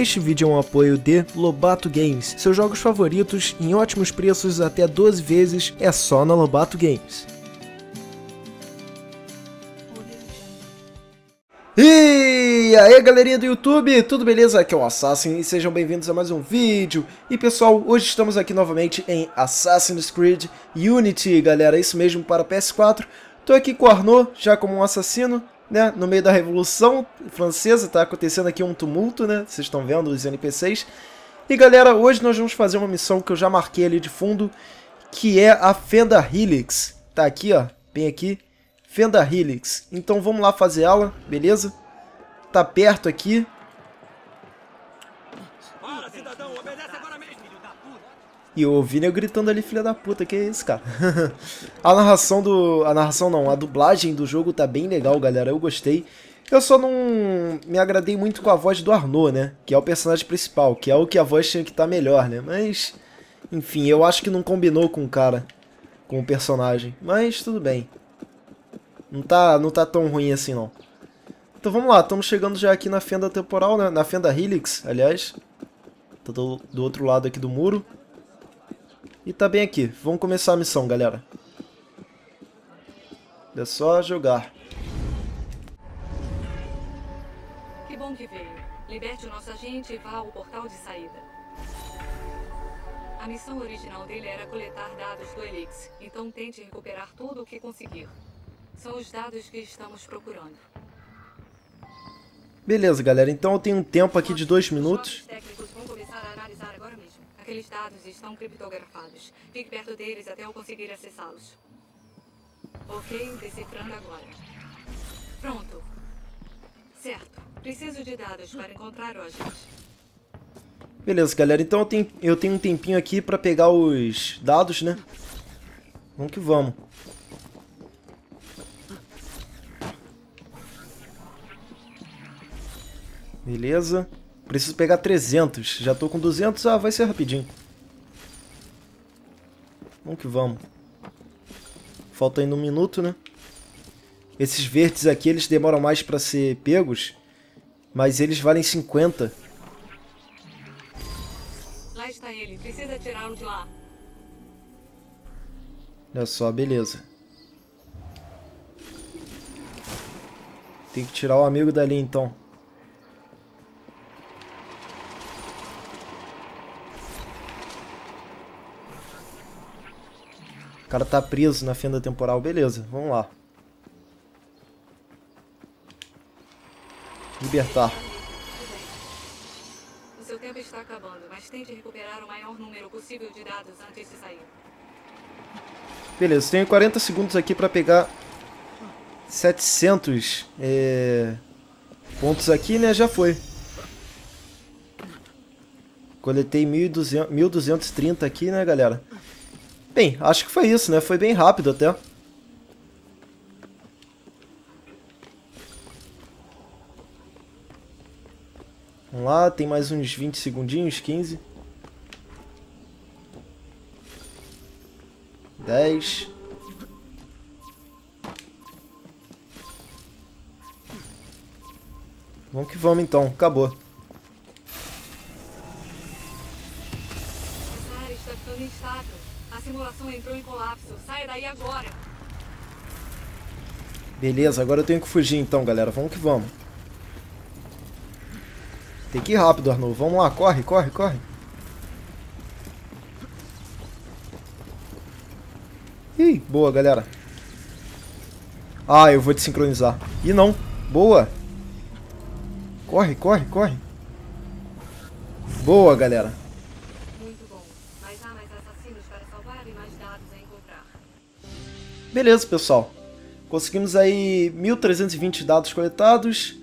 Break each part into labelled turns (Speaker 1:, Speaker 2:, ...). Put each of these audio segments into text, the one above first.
Speaker 1: Este vídeo é um apoio de Lobato Games. Seus jogos favoritos em ótimos preços até 12 vezes é só na Lobato Games. E aí galerinha do YouTube, tudo beleza? Aqui é o Assassin e sejam bem-vindos a mais um vídeo. E pessoal, hoje estamos aqui novamente em Assassin's Creed Unity, galera, isso mesmo para PS4. Tô aqui com o Arnaud, já como um assassino, né, no meio da Revolução Francesa, tá acontecendo aqui um tumulto, né, vocês estão vendo os NPCs. E galera, hoje nós vamos fazer uma missão que eu já marquei ali de fundo, que é a Fenda Helix. Tá aqui, ó, bem aqui, Fenda Helix. Então vamos lá fazer ela, beleza? Tá perto aqui. E eu ouvi eu gritando ali, filha da puta, que é isso, cara? a narração do... A narração não, a dublagem do jogo tá bem legal, galera, eu gostei. Eu só não me agradei muito com a voz do Arnaud, né? Que é o personagem principal, que é o que a voz tinha que estar tá melhor, né? Mas, enfim, eu acho que não combinou com o cara, com o personagem. Mas tudo bem. Não tá, não tá tão ruim assim, não. Então vamos lá, estamos chegando já aqui na fenda temporal, né? Na fenda Helix, aliás. Tô do, do outro lado aqui do muro. E tá bem aqui. Vamos começar a missão, galera. É só jogar.
Speaker 2: Que bom que veio. Liberte o nosso agente e vá ao portal de saída. A missão original dele era coletar dados do Elix, então tente recuperar tudo o que conseguir. São os dados que estamos procurando.
Speaker 1: Beleza, galera. Então eu tenho um tempo aqui de dois minutos.
Speaker 2: Aqueles dados estão criptografados. Fique perto deles até eu conseguir acessá-los. Ok, decifrando agora. Pronto. Certo. Preciso de dados para encontrar o agente.
Speaker 1: Beleza, galera. Então eu tenho, eu tenho um tempinho aqui para pegar os dados, né? Vamos que vamos. Beleza. Preciso pegar 300. Já tô com 200. Ah, vai ser rapidinho. Vamos que vamos. Falta ainda um minuto, né? Esses verdes aqui, eles demoram mais pra ser pegos. Mas eles valem 50.
Speaker 2: Lá está ele. Precisa tirá-lo de lá.
Speaker 1: Olha só, beleza. Tem que tirar o amigo dali, então. Cara tá preso na fenda temporal. Beleza, vamos lá. Libertar.
Speaker 2: O seu tempo está acabando, mas tente recuperar o maior número possível de dados antes de sair.
Speaker 1: Beleza, tenho 40 segundos aqui para pegar 700 é, pontos aqui, né? Já foi. Coletei 1230 aqui, né, galera? Bem, acho que foi isso, né? Foi bem rápido até. Vamos lá, tem mais uns 20 segundinhos, 15. 10. Vamos que vamos então, acabou.
Speaker 2: Simulação entrou em colapso. Saia daí agora.
Speaker 1: Beleza, agora eu tenho que fugir então, galera. Vamos que vamos. Tem que ir rápido, Arnold. Vamos lá, corre, corre, corre. Ih, boa, galera. Ah, eu vou desincronizar. Ih, não. Boa. Corre, corre, corre. Boa, galera. Beleza, pessoal. Conseguimos aí 1.320 dados coletados.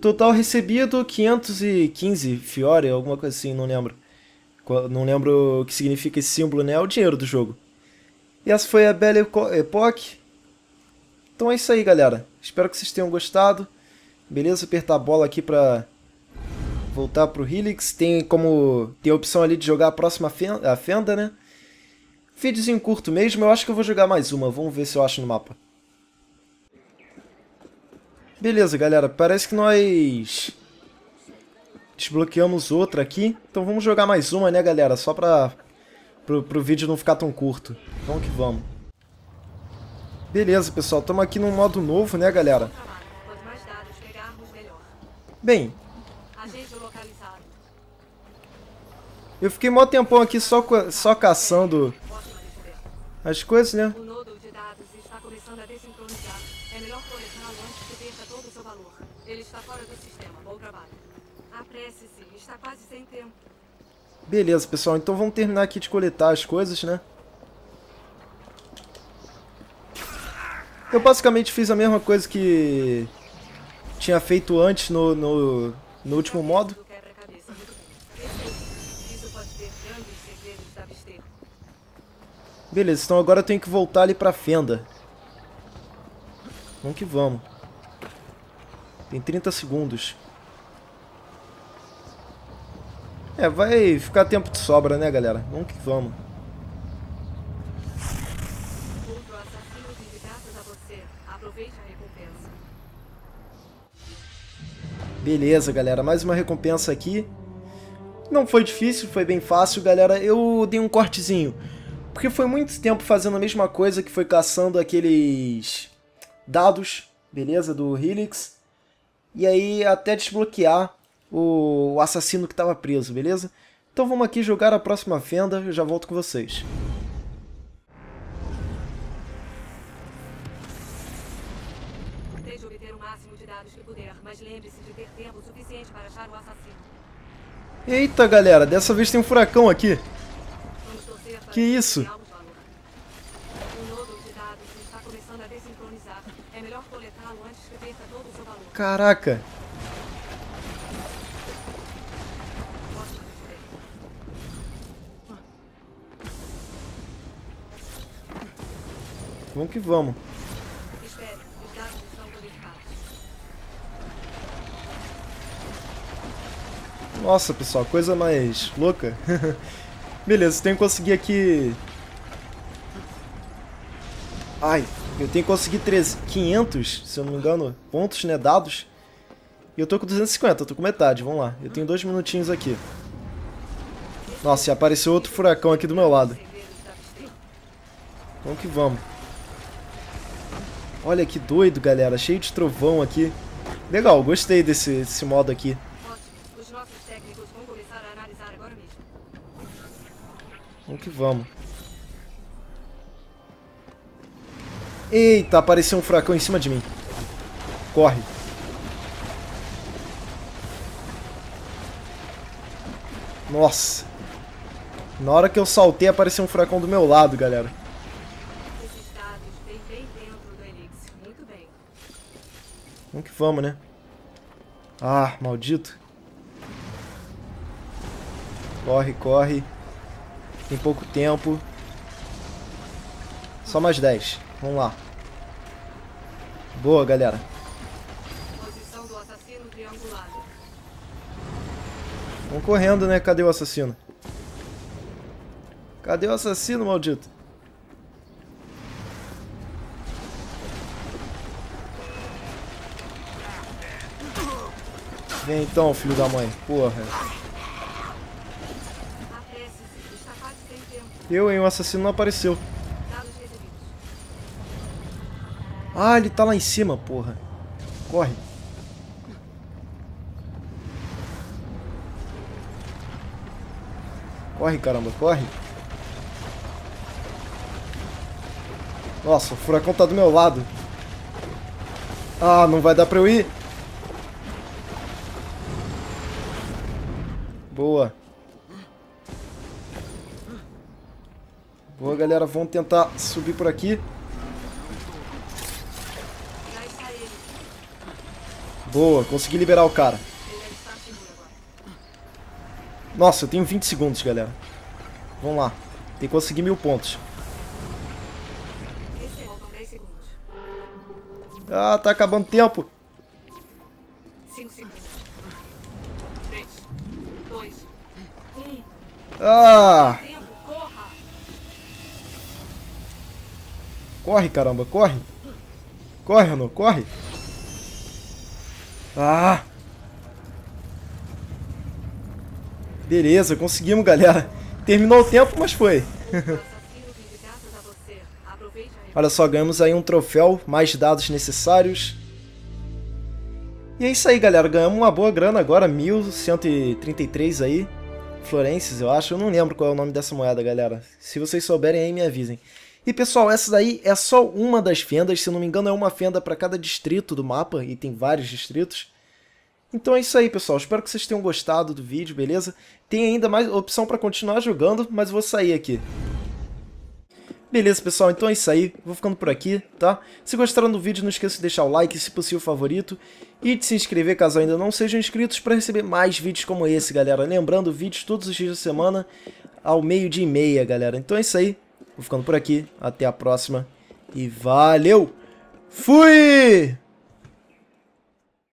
Speaker 1: Total recebido 515 Fiore, alguma coisa assim, não lembro. Não lembro o que significa esse símbolo, né? É o dinheiro do jogo. E essa foi a Belle Époque. Então é isso aí, galera. Espero que vocês tenham gostado. Beleza? Apertar a bola aqui pra voltar pro Helix. Tem como... Tem a opção ali de jogar a próxima fenda, a fenda né? Videozinho curto mesmo, eu acho que eu vou jogar mais uma. Vamos ver se eu acho no mapa. Beleza, galera. Parece que nós... Desbloqueamos outra aqui. Então vamos jogar mais uma, né, galera? Só pra... Pro, vídeo não ficar tão curto. Vamos que vamos. Beleza, pessoal. Estamos aqui num modo novo, né, galera? Bem, eu fiquei mó tempão aqui só, só caçando. As coisas, né?
Speaker 2: O nodo de dados está começando a desincronizar. É melhor coletá-lo antes que perca todo o seu valor. Ele está fora do sistema. Bom trabalho. Apresse-se. Está quase sem tempo.
Speaker 1: Beleza, pessoal. Então vamos terminar aqui de coletar as coisas, né? Eu basicamente fiz a mesma coisa que tinha feito antes no, no, no último modo. Beleza, então agora eu tenho que voltar ali pra fenda. Vamos que vamos. Tem 30 segundos. É, vai ficar tempo de sobra, né, galera? Vamos que vamos. Beleza, galera. Mais uma recompensa aqui. Não foi difícil, foi bem fácil, galera. Eu dei um cortezinho. Porque foi muito tempo fazendo a mesma coisa, que foi caçando aqueles dados, beleza? Do Helix. E aí até desbloquear o, assassino que estava preso, beleza? Então vamos aqui jogar a próxima fenda, eu já volto com vocês.
Speaker 2: Tente obter o máximo de dados que puder, mas lembre-se de ter tempo suficiente para achar o assassino.
Speaker 1: Eita, galera, dessa vez tem um furacão aqui. Que isso? Caraca. Vamos que vamos. Nossa, pessoal, coisa mais louca. Beleza, tenho que conseguir aqui... Ai, eu tenho que conseguir 3, 500, se eu não me engano, pontos, né, dados. E eu tô com 250, eu tô com metade, vamos lá. Eu tenho dois minutinhos aqui. Nossa, e apareceu outro furacão aqui do meu lado. Vamos que vamos. Olha que doido, galera, cheio de trovão aqui. Legal, gostei desse, desse modo aqui.
Speaker 2: Ótimo. Os nossos técnicos vão começar a analisar agora mesmo.
Speaker 1: Vamos que vamos. Eita, apareceu um furacão em cima de mim. Corre. Nossa. Na hora que eu saltei, apareceu um furacão do meu lado, galera. Vamos que vamos, né? Ah, maldito. Corre, corre. Tem pouco tempo. Só mais 10. Vamos lá. Boa, galera. Vamos correndo, né? Cadê o assassino? Cadê o assassino, maldito? Vem então, filho da mãe. Porra.
Speaker 2: Apresse-se. Está quase sem tempo.
Speaker 1: Eu, hein? O assassino não apareceu. Ah, ele tá lá em cima, porra. Corre. Corre, caramba, corre. Nossa, o furacão tá do meu lado. Ah, não vai dar pra eu ir. Boa. Boa, galera. Vamos tentar subir por aqui. Boa, consegui liberar o cara. Nossa, eu tenho 20 segundos, galera. Vamos lá. Tem que conseguir mil pontos.
Speaker 2: Esse faltam 10 segundos.
Speaker 1: Ah, tá acabando o tempo.
Speaker 2: 5 segundos. 3, 2, 1.
Speaker 1: Ah! Corre, caramba, corre. Corre, Renault, corre. Ah! Beleza, conseguimos, galera. Terminou o tempo, mas foi. Olha só, ganhamos aí um troféu, mais dados necessários. E é isso aí, galera. Ganhamos uma boa grana agora, 1133 aí. Florences, eu acho. Eu não lembro qual é o nome dessa moeda, galera. Se vocês souberem aí, me avisem. E pessoal, essa daí é só uma das fendas. Se não me engano, é uma fenda para cada distrito do mapa. E tem vários distritos. Então é isso aí, pessoal. Espero que vocês tenham gostado do vídeo, beleza? Tem ainda mais opção para continuar jogando, mas vou sair aqui. Beleza, pessoal, então é isso aí. Vou ficando por aqui, tá? Se gostaram do vídeo, não esqueça de deixar o like, se possível, favorito. E de se inscrever caso ainda não sejam inscritos para receber mais vídeos como esse, galera. Lembrando, vídeos todos os dias da semana ao meio-dia e meia, galera. Então é isso aí. Vou ficando por aqui. Até a próxima. E valeu! Fui!